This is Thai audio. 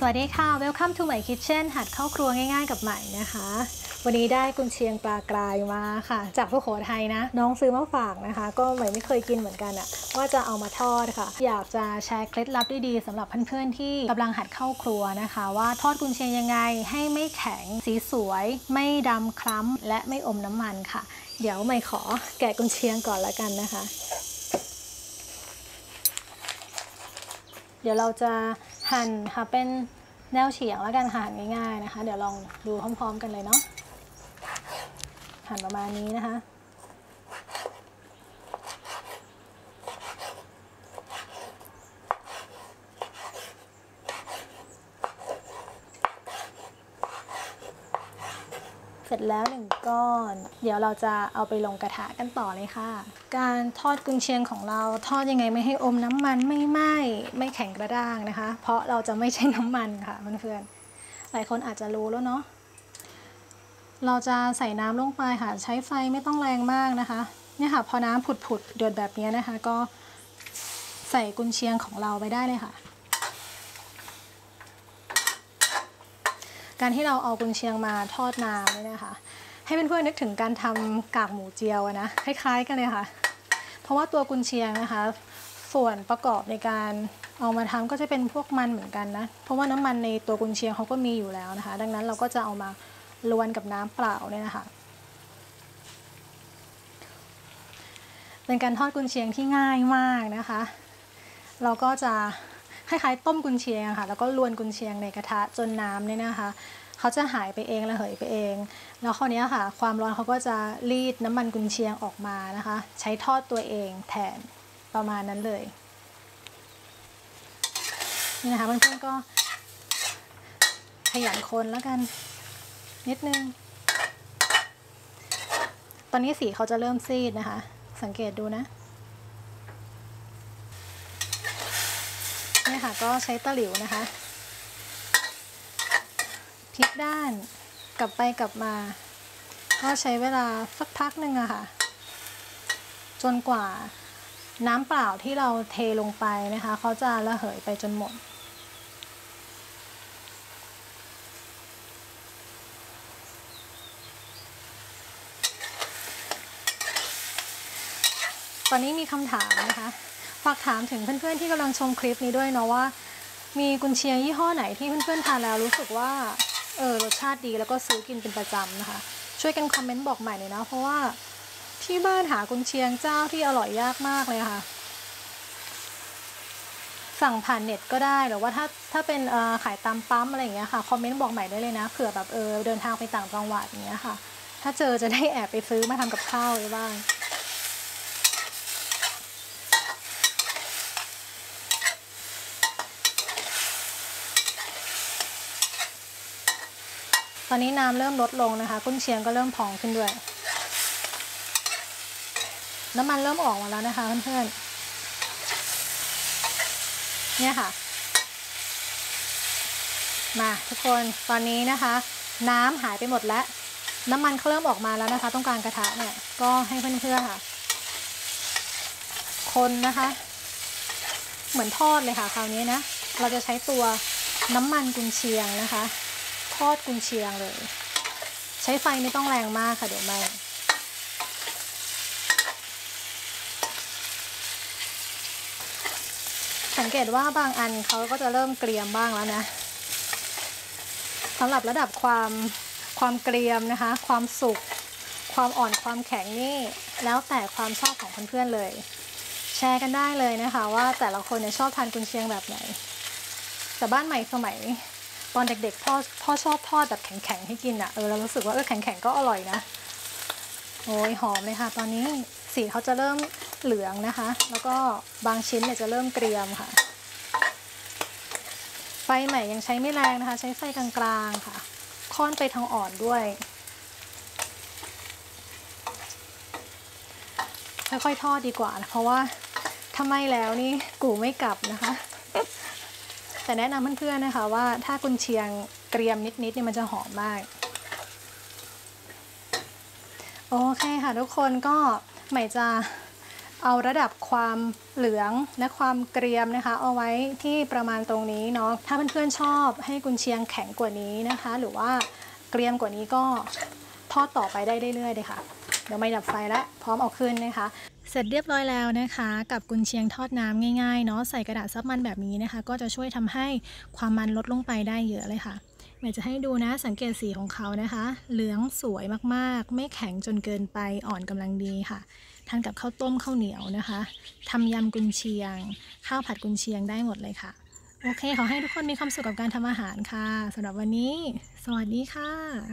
สวัสดีค่ะ Welcome to my kitchen หัดเข้าครัวง่ายๆกับใหม่นะคะ วันนี้ได้กุนเชียงปลากรายมาค่ะ จากสุโขทัยนะ น้องซื้อมาฝากนะคะ ก็ใหม่ไม่เคยกินเหมือนกันอะว่าจะเอามาทอดค่ะ อยากจะแชร์เคล็ดลับดีๆสำหรับเพื่อนๆที่กำลังหัดเข้าครัวนะคะ ว่าทอดกุนเชียงยังไงให้ไม่แข็งสีสวย ไม่ดำคล้ำและไม่อมน้ำมันค่ะ เดี๋ยวใหม่ขอแกะกุนเชียงก่อนละกันนะคะ เดี๋ยวเราจะหั่นค่ะเป็น แนวเฉียงแล้วกันหั่นง่ายๆนะคะ เดี๋ยวลองดูพร้อมๆกันเลยเนาะหั่นประมาณนี้นะคะ เสร็จแล้วหนึ่งก้อน เดี๋ยวเราจะเอาไปลงกระทะกันต่อเลยค่ะ การทอดกุนเชียงของเราทอดยังไงไม่ให้อมน้ำมันไม่ไหม้ไม่แข็งกระด้างนะคะ เพราะเราจะไม่ใช้น้ำมันค่ะเพื่อนๆหลายคนอาจจะรู้แล้วเนาะเราจะใส่น้ำลงไปค่ะ ใช้ไฟไม่ต้องแรงมากนะคะเนี่ยค่ะพอน้ำผุดๆเดือดแบบนี้นะคะ ก็ใส่กุนเชียงของเราไปได้เลยค่ะ การที่เราเอากุนเชียงมาทอดน้ำเนี่ยนะคะ ให้เพื่อนๆนึกถึงการทำกากหมูเจียวนะคล้ายๆกันเลยค่ะ เพราะว่าตัวกุนเชียงนะคะ ส่วนประกอบในการเอามาทำก็จะเป็นพวกมันเหมือนกันนะ เพราะว่าน้ำมันในตัวกุนเชียงเขาก็มีอยู่แล้วนะคะ ดังนั้นเราก็จะเอามาลวนกับน้ำเปล่าเนี่ยนะคะ เป็นการทอดกุนเชียงที่ง่ายมากนะคะ เราก็จะ คล้ายๆต้มกุนเชียงค่ะ แล้วก็ลวนกุนเชียงในกระทะจนน้ำเนี่ยนะคะเขาจะหายไปเองระเหยไปเอง แล้วคราวนี้ค่ะ ความร้อนเขาก็จะรีดน้ำมันกุนเชียงออกมานะคะ ใช้ทอดตัวเองแทนประมาณนั้นเลยนี่นะคะเพื่อนๆก็ขยันคนแล้วกันนิดนึง ตอนนี้สีเขาจะเริ่มซีดนะคะ สังเกตดูนะ เนี่ยค่ะก็ใช้ตะหลิวนะคะพลิกด้านกลับไปกลับมา ก็ใช้เวลาสักพักหนึ่งอะค่ะ จนกว่าน้ำเปล่าที่เราเทลงไปนะคะเขาจะระเหยไปจนหมดตอนนี้มีคำถามนะคะ ฝากถามถึงเพื่อนๆที่กำลังชมคลิปนี้ด้วยเนาะว่า มีกุนเชียงยี่ห้อไหนที่เพื่อนๆทานแล้วรู้สึกว่าเออรสชาติดีแล้วก็ซื้อกินเป็นประจำนะคะ ช่วยกันคอมเมนต์บอกใหม่หน่อยนะเพราะว่าที่บ้านหากุนเชียงเจ้าที่อร่อยยากมากเลยค่ะ สั่งผ่านเน็ตก็ได้หรือว่าถ้าถ้าเป็นขายตามปั๊มอะไรอย่างเงี้ยค่ะคอมเมนต์บอกใหม่ได้เลยนะเผื่อแบบเออเดินทางไปต่างจังหวัดอย่างเงี้ยค่ะ ถ้าเจอจะได้แอบไปซื้อมาทำกับข้าวไว้บ้าง ตอนนี้น้ำเริ่มลดลงนะคะ กุ้นเชียงก็เริ่มพองขึ้นด้วย น้ำมันเริ่มออกมาแล้วนะคะเพื่อนๆ เนี่ยค่ะ มาทุกคนตอนนี้นะคะ น้ำหายไปหมดแล้ว น้ำมันเขาเริ่มออกมาแล้วนะคะตรงกางกระทะเนี่ย ก็ให้เพื่อนๆค่ะ คนนะคะ เหมือนทอดเลยค่ะคราวนี้นะ เราจะใช้ตัวน้ำมันกุนเชียงนะคะ ทอดกุนเชียงเลย ใช้ไฟไม่ต้องแรงมากค่ะเดี๋ยวไหมสังเกตว่าบางอันเขาก็จะเริ่มเกรียมบ้างแล้วนะสำหรับระดับความความเกรียมนะคะ ความสุกความอ่อนความแข็งนี่ แล้วแต่ความชอบของเพื่อนๆเลย แชร์กันได้เลยนะคะ ว่าแต่ละคนเนี่ยชอบทานกุนเชียงแบบไหนแต่บ้านใหม่สมัย ตอนเด็กๆพ่อพ่อชอบทอดแบบแข็งๆให้กินอะ่ะเออเรารู้สึกว่าเออแข็งๆก็อร่อยนะโอ้ยหอมเลยค่ะ ตอนนี้สีเขาจะเริ่มเหลืองนะคะ แล้วก็บางชิ้นเนี่ยจะเริ่มเกรียมค่ะ ไฟใหม่ยังใช้ไม่แรงนะคะ ใช้ไฟกลางๆค่ะ ค่อนไปทางอ่อนด้วยค่อยๆทอดดีกว่านะเพราะว่าถ้าไม่แล้วนี่กูไม่กลับนะคะ แต่แนะนำเพื่อนๆนะคะว่าถ้ากุนเชียงเกรียมนิดๆเนี่ยมันจะหอมมาก โอเคค่ะทุกคนก็ใหม่จะเอาระดับความเหลืองและความเกรียมนะคะ เอาไว้ที่ประมาณตรงนี้เนาะถ้าเพื่อนๆชอบให้กุนเชียงแข็งกว่านี้นะคะ หรือว่าเกรียมกว่านี้ก็ทอดต่อไปได้เรื่อยๆเลยค่ะ เดี๋ยวไม่ดับไฟแล้วพร้อมเอาขึ้นนะคะ เสร็จเรียบร้อยแล้วนะคะ กับกุนเชียงทอดน้ำง่ายๆเนาะใส่กระดาษซับมันแบบนี้นะคะ ก็จะช่วยทำให้ความมันลดลงไปได้เยอะเลยค่ะเดี๋ยวจะให้ดูนะสังเกตสีของเขานะคะ เหลืองสวยมากๆ ไม่แข็งจนเกินไปอ่อนกำลังดีค่ะทานกับข้าวต้มข้าวเหนียวนะคะทำยำกุนเชียง ข้าวผัดกุนเชียงได้หมดเลยค่ะโอเค ขอให้ทุกคนมีความสุขกับการทำอาหารค่ะสำหรับวันนี้ สวัสดีค่ะ